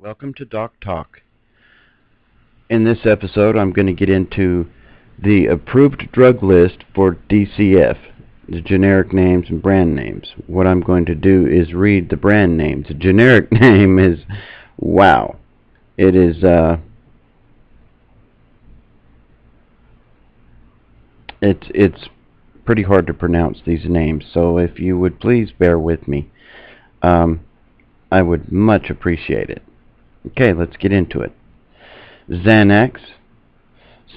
Welcome to Doc Talk. In this episode, I'm going to get into the approved drug list for DCF, the generic names and brand names. What I'm going to do is read the brand names. The generic name is, wow, it is, uh, it's, it's pretty hard to pronounce these names, so if you would please bear with me, um, I would much appreciate it. Okay, let's get into it. Xanax,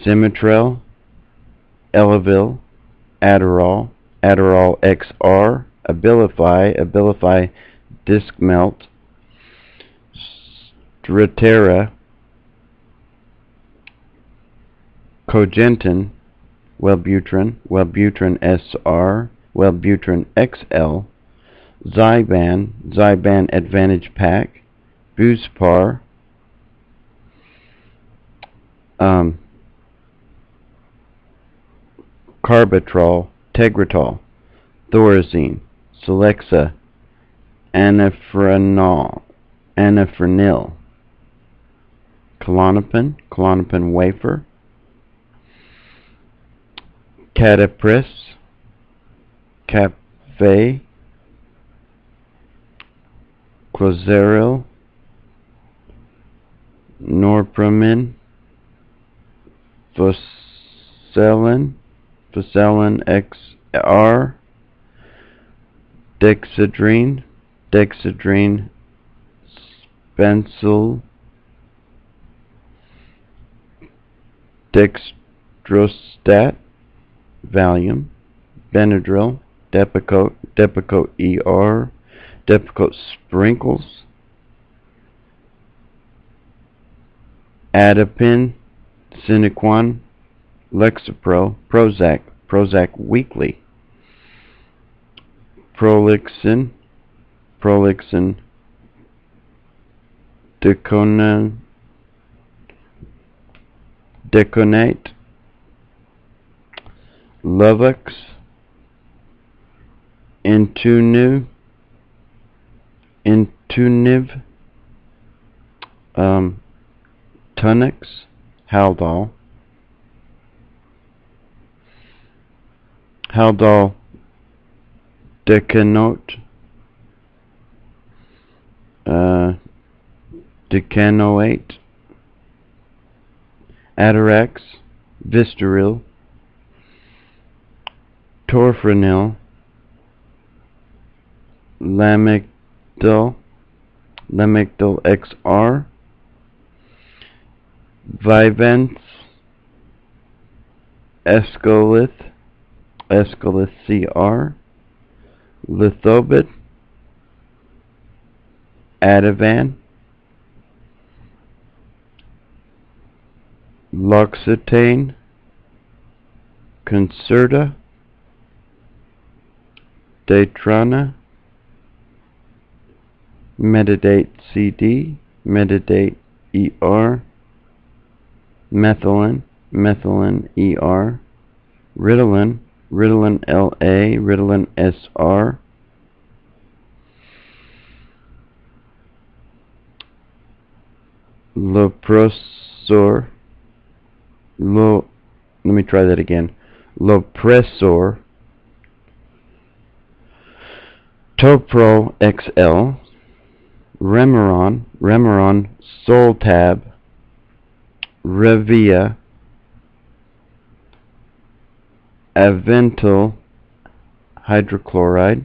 Symmetrel, Elavil, Adderall, Adderall XR, Abilify, Abilify Disc Melt, Strattera, Cogentin, Wellbutrin, Wellbutrin SR, Wellbutrin XL, Zyban, Zyban Advantage Pack, Buspar, um, Carbatrol, Tegretol, Thorazine, Celexa, Anafranol, Anafranil, Klonopin, Klonopin wafer, Catapres, Kapvay, Clozaril, Norpramin, Focalin, Focalin XR, Dexedrine, Dexedrine, Spansule, Dextrostat, Valium, Benadryl, Depakote, Depakote ER, Depakote Sprinkles, Adapin, Sinequan, Lexapro, Prozac, Prozac Weekly, Prolixin, Prolixin, Deconan, Deconate, Luvox, Intuniv, Intuniv, um, Tunix, Haldol, Haldol Decanote, uh, Decanoate, Atarax, Vistaril, Tofranil, Lamictal, Lamictal XR, Vyvanse, Eskalith, Eskalith CR, Lithobid, Ativan, Loxitane, Concerta, Daytrana, Metadate CD, Metadate ER, Methylin, Methylin ER, Ritalin, Ritalin LA, Ritalin SR, Lopressor, Lo, let me try that again, Lopressor, Toprol XL, Remeron, Remeron Soltab, Revia, Aventyl hydrochloride,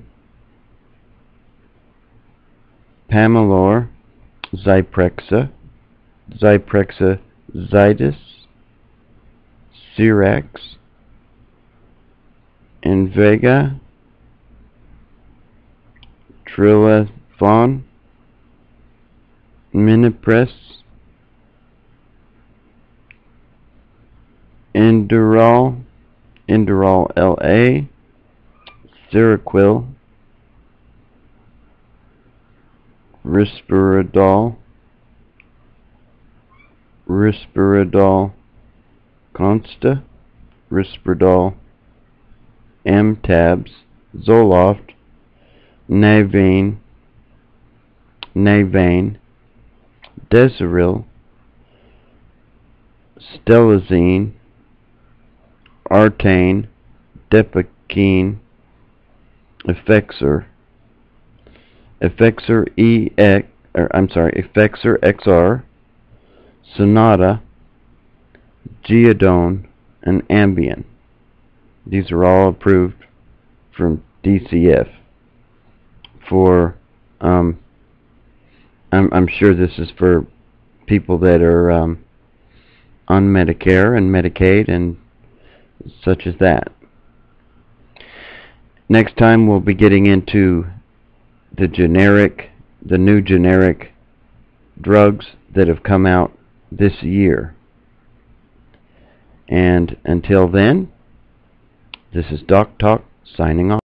Pamelor, Zyprexa, Zyprexa Zydis, Cirax, Invega, Trilafon, Minipress, Inderal, Inderal LA, Seroquel, Risperdal, Risperdal Consta, Risperdal, M-Tabs, Zoloft, Navane, Navane, Desyrel, Stelazine, Artane, Depakene, Effexor, Effexor EX, or I'm sorry, Effexor XR, Sonata, Geodon, and Ambien. These are all approved from DCF for um, I'm, I'm sure this is for people that are um, on Medicare and Medicaid and such as that. Next time we'll be getting into the generic, the new generic drugs that have come out this year. And until then, this is Doc Talk signing off.